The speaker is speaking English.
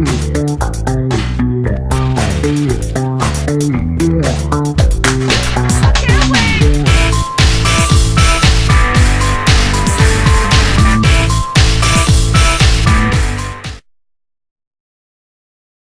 Amen.